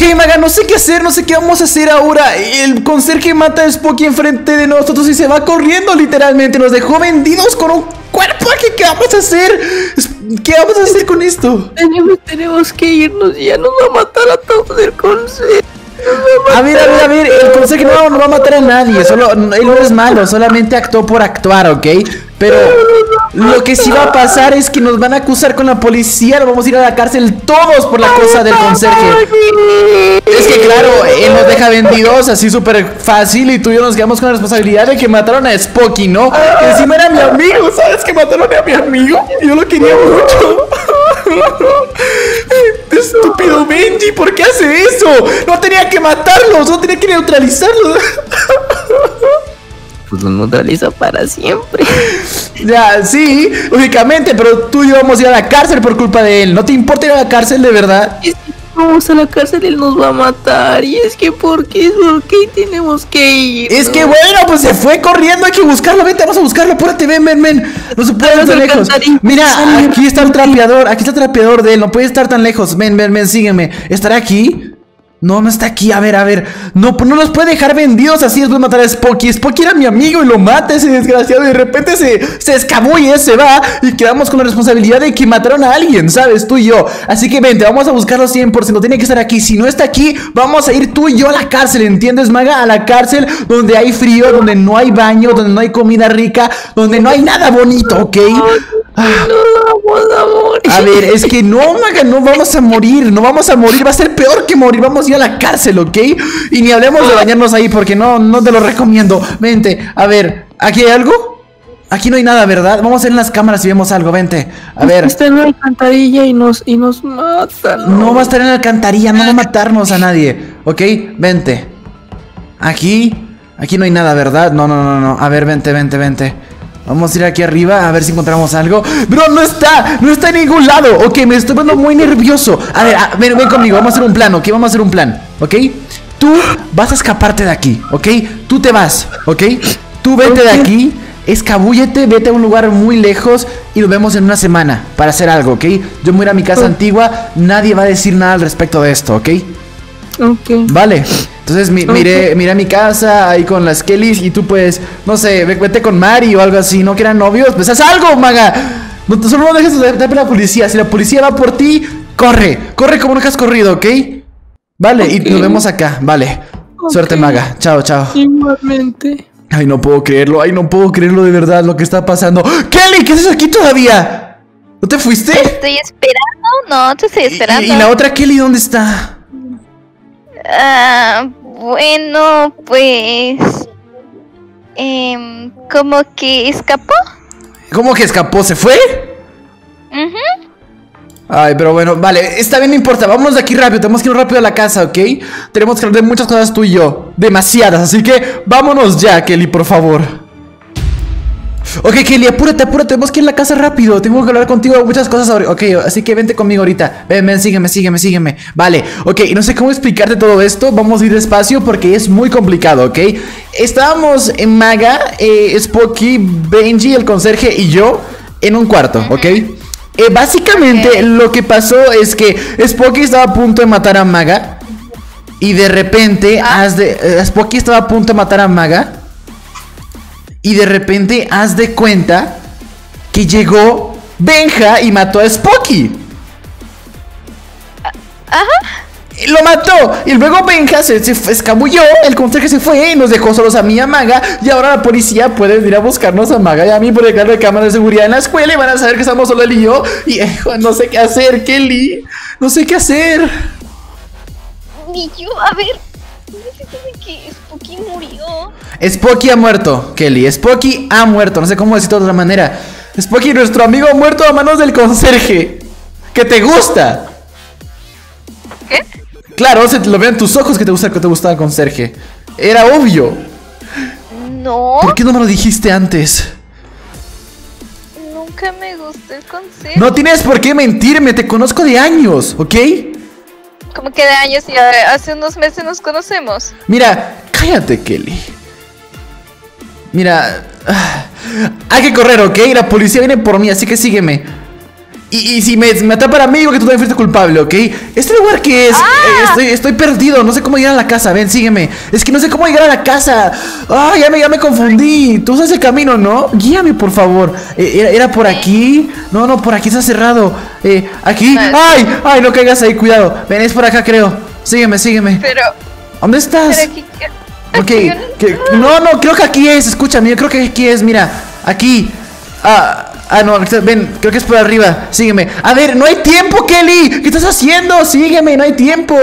Ok, Maga, no sé qué hacer, no sé qué vamos a hacer ahora. El conserje mata a Spooky enfrente de nosotros y se va corriendo literalmente. Nos dejó vendidos con un cuerpo. ¿Qué vamos a hacer? ¿Qué vamos a hacer con esto? Tenemos, tenemos que irnos, ya nos va a matar a todos el conserje. A ver, a ver, a ver, el conserje no, no va a matar a nadie, solo, él no es malo, solamente actuó por actuar, ¿ok? Pero lo que sí va a pasar es que nos van a acusar con la policía, nos vamos a ir a la cárcel todos por la cosa del conserje. Es que claro, él nos deja vendidos así súper fácil y tú y yo nos quedamos con la responsabilidad de que mataron a Spocky, ¿no? Que encima era mi amigo, ¿sabes? Que mataron a mi amigo. Yo lo quería mucho. Estúpido Benji, ¿por qué hace eso? No tenía que matarlos, no tenía que neutralizarlos. Pues lo neutraliza para siempre. Ya, sí, únicamente, pero tú y yo vamos a ir a la cárcel por culpa de él. ¿No te importa ir a la cárcel de verdad? Es que vamos a la cárcel, él nos va a matar. Y es que, ¿por qué? ¿Por qué tenemos que ir? Es que bueno, pues se fue corriendo, hay que buscarlo, vente, vamos a buscarlo, apúrate, ven, ven, ven. No se puede ir tan lejos. Mira, aquí está el trapeador, aquí está el trapeador de él, no puede estar tan lejos. Ven, ven, ven, sígueme. ¿Estará aquí? No, no está aquí, a ver, a ver. No, no nos puede dejar vendidos así después de matar a Spocky Spocky era mi amigo y lo mata ese desgraciado. Y de repente se, se escabulle, se va. Y quedamos con la responsabilidad de que mataron a alguien, ¿sabes? Tú y yo. Así que vente, vamos a buscarlo 100% Tiene que estar aquí, si no está aquí Vamos a ir tú y yo a la cárcel, ¿entiendes, Maga? A la cárcel donde hay frío, donde no hay baño Donde no hay comida rica Donde no hay nada bonito, ¿ok? No vamos a morir. A ver, es que no, Maga, no vamos a morir, no vamos a morir, va a ser peor que morir, vamos a ir a la cárcel, ¿ok? Y ni hablemos de bañarnos ahí porque no, no te lo recomiendo. Vente, a ver, ¿aquí hay algo? Aquí no hay nada, ¿verdad? Vamos a ver en las cámaras si vemos algo, vente. A ver. Está en la alcantarilla y nos, y nos matan. No va a estar en la alcantarilla, no va a matarnos a nadie, ¿ok? Vente. Aquí, aquí no hay nada, ¿verdad? No, no, no, no. A ver, vente, vente, vente. Vamos a ir aquí arriba a ver si encontramos algo. Bro, no está, no está en ningún lado. Ok, me estoy poniendo muy nervioso. A ver, ven, ven conmigo, vamos a hacer un plan, ok Vamos a hacer un plan, ok Tú vas a escaparte de aquí, ok Tú te vas, ok Tú vete de aquí, escabúllete Vete a un lugar muy lejos Y nos vemos en una semana para hacer algo, ok Yo me voy a mi casa antigua Nadie va a decir nada al respecto de esto, ok Ok. Vale entonces mi, miré, miré a mi casa ahí con las Kellys y tú pues, no sé, vete con Mari o algo así, ¿no? Que eran novios, pues haz algo, maga. No, solo no dejes de la policía. Si la policía va por ti, corre, corre como nunca has corrido, ¿ok? Vale, y nos vemos acá, vale. Suerte, maga. Chao, chao. Igualmente. Ay, no puedo creerlo, ay, no puedo creerlo de verdad lo que está pasando. ¡Kelly! ¿Qué haces aquí todavía? ¿No te fuiste? Estoy esperando, no, te estoy esperando. ¿Y, y la otra Kelly dónde está? Ah, bueno, pues... Eh, como que escapó. ¿Cómo que escapó? ¿Se fue? Ay, pero bueno, vale, está bien, no importa. Vámonos de aquí rápido, tenemos que ir rápido a la casa, ¿ok? Tenemos que hablar de muchas cosas tú y yo. Demasiadas, así que vámonos ya, Kelly, por favor. Ok, Kelly, apúrate, apúrate, tenemos que ir a la casa rápido. Tengo que hablar contigo de muchas cosas ahora Ok, así que vente conmigo ahorita. Ven, ven, sígueme, sígueme, sígueme. Vale, ok, no sé cómo explicarte todo esto. Vamos a ir despacio porque es muy complicado, ¿ok? Estábamos en Maga, eh, Spocky, Benji, el conserje y yo En un cuarto, ¿ok? Eh, básicamente lo que pasó es que Spocky estaba a punto de matar a Maga Y de repente, de, eh, Spocky estaba a punto de matar a Maga y de repente haz de cuenta que llegó Benja y mató a Spocky. Ajá. Y Lo mató. Y luego Benja se, se escabulló. El conserje se fue y nos dejó solos a mí y a Maga. Y ahora la policía puede ir a buscarnos a Maga y a mí por el de cámara de seguridad en la escuela. Y van a saber que estamos solo él y yo. Y eh, no sé qué hacer, Kelly. No sé qué hacer. Ni yo, a ver. Que Spooky murió. Spocky ha muerto, Kelly. Spocky ha muerto. No sé cómo decirlo de otra manera. Spocky, nuestro amigo, ha muerto a manos del conserje. Que te gusta. ¿Qué? Claro, se lo veo en tus ojos que te gusta que te gustaba el conserje. Era obvio. No, ¿Por qué no me lo dijiste antes? nunca me gustó el concepto. No tienes por qué mentirme, te conozco de años, ¿ok? Como que de años y hace unos meses nos conocemos. Mira, cállate, Kelly. Mira, ah, hay que correr, ¿ok? La policía viene por mí, así que sígueme. Y, y si me, me atrapan a mí, digo que tú también fuiste culpable, ¿ok? ¿Este lugar qué es? Ah. Eh, estoy, estoy perdido, no sé cómo llegar a la casa. Ven, sígueme. Es que no sé cómo llegar a la casa. Ah, ya me, ya me confundí. Tú sabes el camino, ¿no? Guíame, por favor. Eh, ¿era, era por aquí? No, no, por aquí está cerrado. Eh, ¿Aquí? No, ¡Ay! ¡Ay, no caigas ahí! Cuidado. Ven, es por acá, creo. Sígueme, sígueme. Pero, ¿Dónde estás? pero aquí, Ok, aquí yo que- no, no, creo que aquí es, escúchame, yo creo que aquí es, mira, aquí. Ah, ah, no, ven, creo que es por arriba, sígueme. A ver, no hay tiempo, Kelly, ¿qué estás haciendo? Sígueme, no hay tiempo.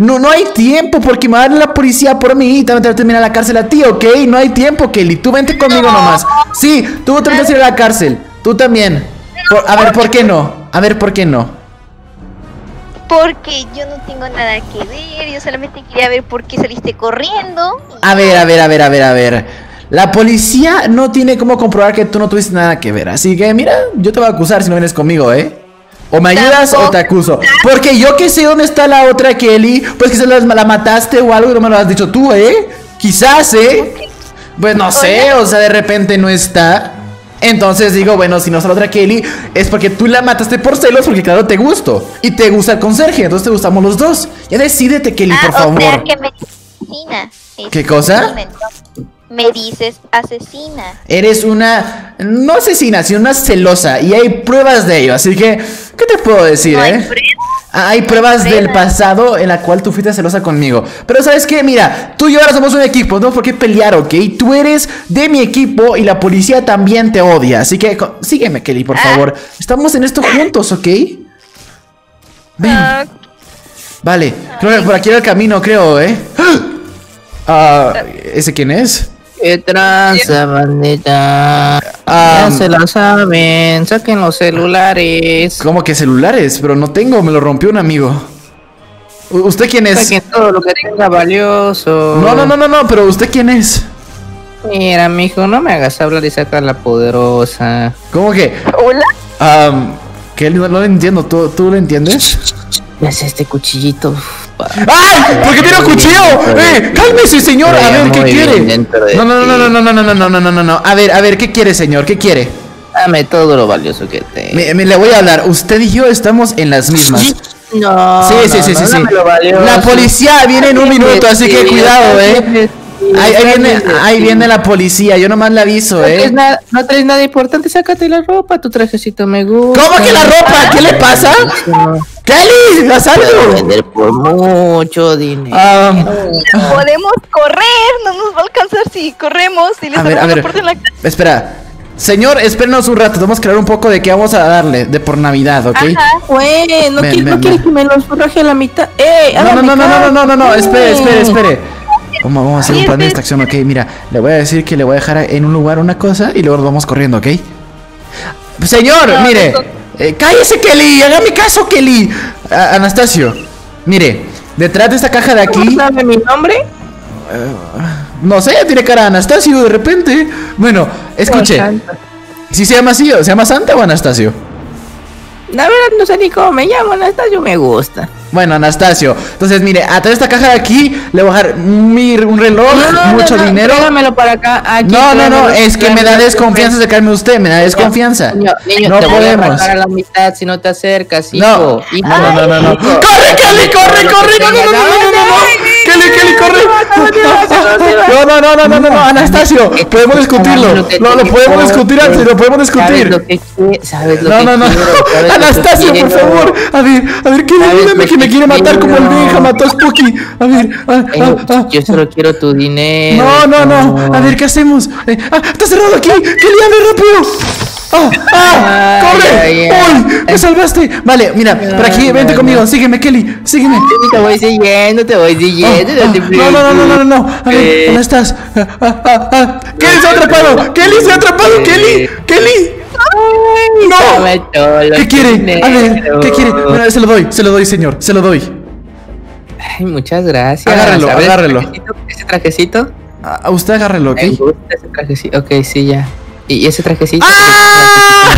No, no hay tiempo porque me va a dar la policía por mí y también te va a terminar la cárcel a ti, ¿ok? No hay tiempo, Kelly, tú vente conmigo nomás. Sí, tú también vas a ir a la cárcel, tú también. Por- a ver, ¿por qué no? A ver, ¿por qué no? Porque yo no tengo nada que ver, yo solamente quería ver por qué saliste corriendo. A ver, a ver, a ver, a ver, a ver. La policía no tiene cómo comprobar que tú no tuviste nada que ver. Así que, mira, yo te voy a acusar si no vienes conmigo, ¿eh? O me ayudas o te acuso. Porque yo que sé dónde está la otra Kelly, pues se la, la mataste o algo y no me lo has dicho tú, ¿eh? Quizás, ¿eh? Pues no sé, o sea, de repente no está. Entonces digo, bueno, si no la otra Kelly, es porque tú la mataste por celos, porque claro, te gusto. Y te gusta el conserje, entonces te gustamos los dos. Ya decídete, Kelly, Ah, por o favor. sea que me asesina. ¿Qué cosa? Me dices asesina. Eres una, no asesina, sino una celosa. Y hay pruebas de ello. Así que, ¿qué te puedo decir, No eh? Ah, Hay pruebas del pasado en la cual tú fuiste celosa conmigo. Pero ¿sabes qué? Mira, tú y yo ahora somos un equipo, no por qué pelear, ¿ok? Tú eres de mi equipo y la policía también te odia. Así que sígueme, Kelly, por Ah. favor. Estamos en esto juntos, ¿ok? Ven. Ah, Vale, creo que por aquí era el camino, creo, ¿eh? Ah, ¿Ese quién es? ¿Qué tranza, bandita? Ah, ya se la saben, saquen los celulares. ¿Cómo que celulares? Pero no tengo, me lo rompió un amigo. ¿Usted quién es? Saquen todo lo que tenga valioso. No, no, no, no, no, pero ¿usted quién es? Mira, mijo, no me hagas hablar y sacar la poderosa. ¿Cómo que? Hola. Um, que no, no lo entiendo, ¿tú, ¿tú lo entiendes? Ya es este cuchillito. ¡Ay! ¿Por qué tiene un cuchillo? ¡Eh! ¡Cálmese, señor! A ver, ¿qué quiere? No, no, no, no, no, no, no, no, no, no, no, no. A ver, a ver, ¿qué quiere, señor? ¿Qué quiere? Dame todo lo valioso que te. Me, me- le voy a hablar. Usted y yo estamos en las mismas. No. Sí, sí, no, sí, no, sí, sí. La policía viene en un minuto, así que cuidado, eh. Ahí, ahí viene, ahí viene la policía, yo nomás le aviso, No traes, eh. nada, no traes nada importante, sácate la ropa, tu trajecito me gusta. ¿Cómo que la ropa? ¿Qué le pasa? ¡Kelly! ¡Haz algo! vender por mucho dinero. Ah, Podemos correr, no nos va a alcanzar si corremos y le A ver, a la ver. puerta en la cara. espera. Señor, espérenos un rato, vamos a crear un poco de qué vamos a darle de por Navidad, ¿ok? Ajá. Güey, no, Ven, quiere, ven, no quiere que me los forraje a la mitad. ¡Ey! No, no, no, no, no, no, no, no, no, espere, espere, espere, Vamos, vamos a hacer un plan de distracción, ok, mira, le voy a decir que le voy a dejar en un lugar una cosa y luego nos vamos corriendo, ¿ok? Señor, No, mire, no. Eh, cállese Kelly, hágame caso Kelly. A- Anastasio, mire, detrás de esta caja de ¿Cómo aquí, sabe mi nombre? no sé, tiene cara de Anastasio de repente. Bueno, escuche, si se llama así, ¿se llama Santa o Anastasio? La verdad no sé ni cómo me llamo, Anastasio me gusta. Bueno, Anastasio. Entonces, mire, atrás de esta caja de aquí le voy a dejar mi- un reloj, mucho dinero. Para acá. Aquí, No, no, no, es que me da desconfianza acercarme a usted, me da desconfianza. Niño, niño, No te voy podemos. arrancar a la mitad si no te acercas, hijo. No, Hijo, no, no, no, no. ¡Corre, Kelly, corre, corre! No, no, no, no. Kelly, Kelly, corre. No, no, no, no, no, no, no, Anastasio, podemos discutirlo. Lo, lo podemos discutir antes, lo podemos ¿Sabes discutir. lo que quie- ¿Sabes lo No, no, no. Anastasio, por favor. A ver, a ver, Kelly, ¿Sabes ayúdame lo que me quiere matar como el? Benja mató a Spooky. A ver. Yo solo quiero tu dinero. No, no, no. A ver, ¿qué hacemos? Eh, ah, está cerrado aquí. Kelly, abre rápido. ¡Ah! ¡Ah! ¡Corre! ¡Uy! ¡Me salvaste! Vale, mira, por aquí, vente conmigo, sígueme, Kelly, sígueme. Sí, Te voy siguiendo, te voy Oh, siguiendo. oh, no no, no, no, no, no. A ver, Eh. ¿dónde estás? Ah, ah, ah, ah. Kelly se ha atrapado. Kelly se ha atrapado. Kelly, Kelly. No. ¿Qué quiere? A ver, ¿qué quiere? Bueno, se lo doy, se lo doy, señor, se lo doy. Ay, muchas gracias. Agárrelo, agárrelo. ¿Ese trajecito? A usted agárrelo, ¿ok? Me gusta ese trajecito. Ok, sí, ya. ¿Y y ese trajecito? ¡Ah!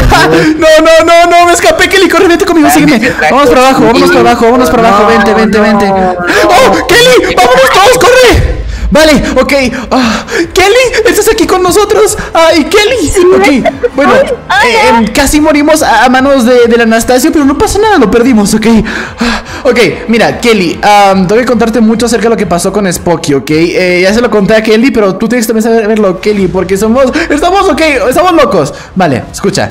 No, no, no, no, me escapé, Kelly, corre, vente conmigo, sígueme. Vamos para abajo, vámonos para abajo, vámonos para abajo, vente, vente, vente. ¡Oh, Kelly! ¡Vámonos todos, corre! Vale, ok. Ah, Kelly, estás aquí con nosotros. Ay, Kelly. Ok, bueno, eh, em, casi morimos a, a manos de, del Anastasio, pero no pasa nada, lo perdimos, ok. Ah, ok, mira, Kelly, am, tengo que contarte mucho acerca de lo que pasó con Spocky, ok. Eh, ya se lo conté a Kelly, pero tú tienes que también saber verlo, Kelly, porque somos. Estamos, ok, estamos locos. Vale, escucha.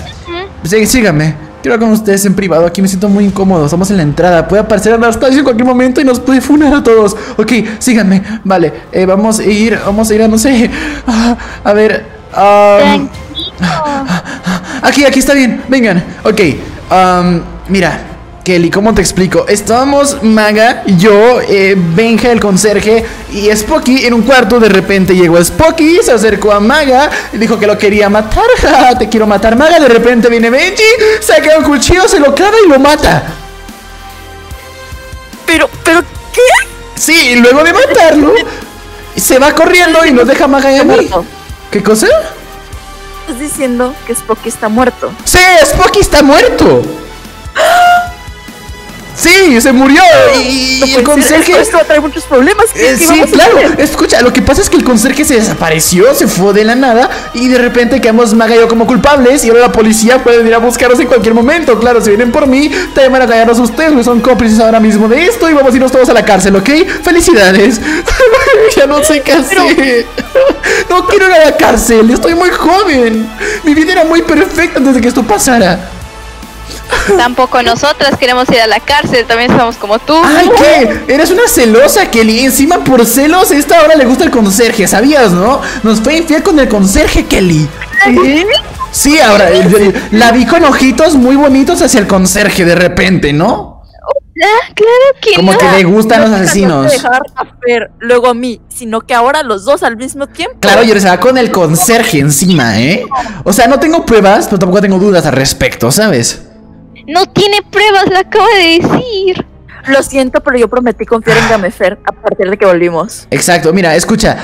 Sí, síganme. Quiero hablar con ustedes en privado, aquí me siento muy incómodo, estamos en la entrada, puede aparecer Anastasio en cualquier momento y nos puede funar a todos. Ok, síganme, vale, eh, vamos a ir, vamos a ir a, no sé, ah, a ver... am, aquí, aquí está bien, vengan, ok, mira, Kelly, ¿cómo te explico? Estábamos Maga, yo, eh, Benja, el conserje y Spocky en un cuarto. De repente llegó Spocky, se acercó a Maga y dijo que lo quería matar. Ja, te quiero matar, Maga. De repente viene Benji, saca un cuchillo, se lo clava y lo mata. Pero, pero, ¿qué? Sí, y luego de matarlo, se va corriendo y nos deja Maga y a mí. ¿Qué cosa? Estás diciendo que Spocky está muerto. Sí, Spocky está muerto. Sí, se murió y, y el conserje... Esto, esto va a traer muchos problemas. ¿Qué, Eh, sí, claro. Escucha, lo que pasa es que el conserje se desapareció, se fue de la nada y de repente quedamos Maga y yo como culpables y ahora la policía puede venir a buscarnos en cualquier momento. Claro, si vienen por mí, también van a callarnos ustedes, que son cómplices ahora mismo de esto y vamos a irnos todos a la cárcel, ¿ok? Felicidades. ya no sé qué hacer. no quiero ir a la cárcel, estoy muy joven. Mi vida era muy perfecta antes de que esto pasara. Tampoco nosotras queremos ir a la cárcel, también somos como tú. Ay, ¿qué? Eres una celosa, Kelly. Encima por celos, esta hora le gusta el conserje, ¿sabías, no? Nos fue infiel con el conserje, Kelly. Sí, ahora la vi con ojitos muy bonitos hacia el conserje de repente, ¿no? Ah, claro que Como no. que le gustan los No asesinos. dejar a Fer, luego a mí, sino que ahora los dos al mismo tiempo. Claro, yo va con el conserje encima, ¿eh? O sea, no tengo pruebas, pero tampoco tengo dudas al respecto, ¿sabes? No tiene pruebas, lo acabo de decir. Lo siento, pero yo prometí confiar en Gamefer a partir de que volvimos. Exacto, mira, escucha.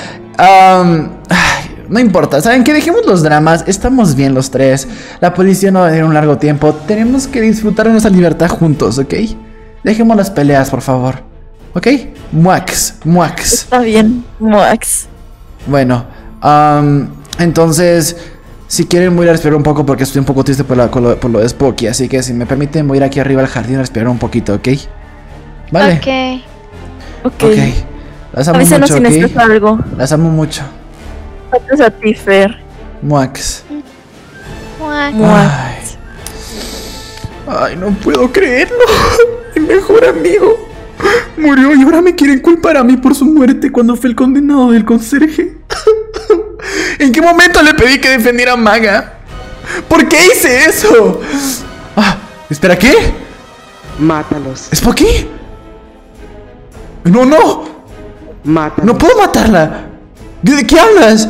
no importa, ¿saben qué? Dejemos los dramas, estamos bien los tres. La policía no va a venir un largo tiempo. Tenemos que disfrutar de nuestra libertad juntos, ¿ok? Dejemos las peleas, por favor. ¿Ok? Muax, muax. Está bien, Max. Bueno, entonces, si quieren voy a ir a respirar un poco porque estoy un poco triste por, la- con lo, por lo de Spocky. Así que si me permiten voy a ir aquí arriba al jardín a respirar un poquito, ¿ok? Vale. Ok. Ok. Las amo Avísanos mucho, si necesitas ¿ok? algo. Las amo mucho. Gracias a ti, Fer. Muax. Mua. Max. Ay, ay, no puedo creerlo. Mi mejor amigo murió y ahora me quieren culpar a mí por su muerte cuando fue el condenado del conserje. ¿En qué momento le pedí que defendiera a Maga? ¿Por qué hice eso? Ah, espera, ¿qué? Mátalos, ¿Es? No, no, mátalos, no puedo matarla. ¿De qué hablas?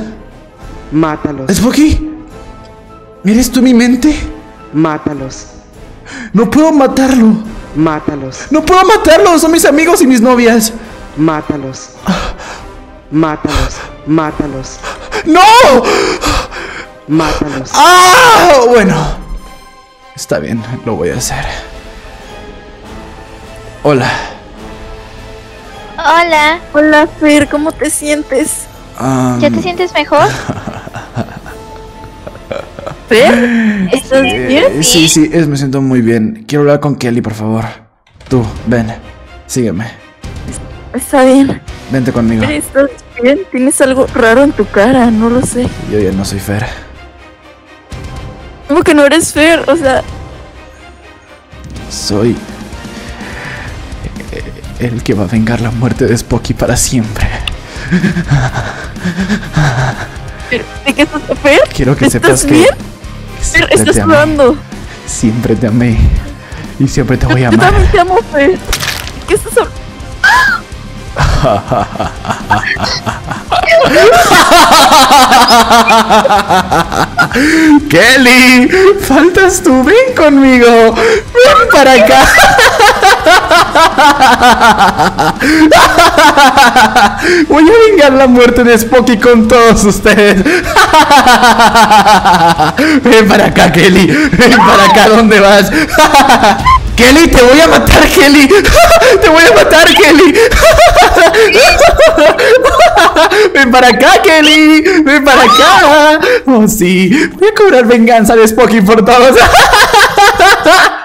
mátalos, ¿Spocky? ¿Eres tú mi mente? mátalos, No puedo matarlo. mátalos, No puedo matarlo. Son mis amigos y mis novias. mátalos, mátalos, mátalos, ¡No! mátalos. ¡Ah! Bueno. Está bien, lo voy a hacer. Hola. Hola, Hola, Fer, ¿cómo te sientes? ¿ya te sientes mejor? ¿Fer? ¿Estás eh, bien? sí, sí, es- me siento muy bien. Quiero hablar con Kelly, por favor. Tú, ven. Sígueme. Está bien. Vente conmigo. ¿estás bien? Tienes algo raro en tu cara, no lo sé. Yo ya no soy Fer. ¿Cómo que no eres Fer? O sea, Soy eh, el que va a vengar la muerte de Spocky para siempre. Fer, ¿de qué estás, Fer? Quiero que ¿Estás sepas que bien? Fer, siempre estás sudando. Siempre te amé. Y siempre te voy a Yo amar. también te amo, Fer. ¿Qué estás hablando? Kelly, faltas tú, ven conmigo. Ven para acá. Voy a vengar la muerte de Spocky con todos ustedes. Ven para acá, Kelly. Ven para acá, ¿dónde vas? Kelly, te voy a matar, Kelly. Te voy a matar, Kelly. ven para acá, Kelly. Ven para acá. Oh, sí. Voy a cobrar venganza de Spocky por todos.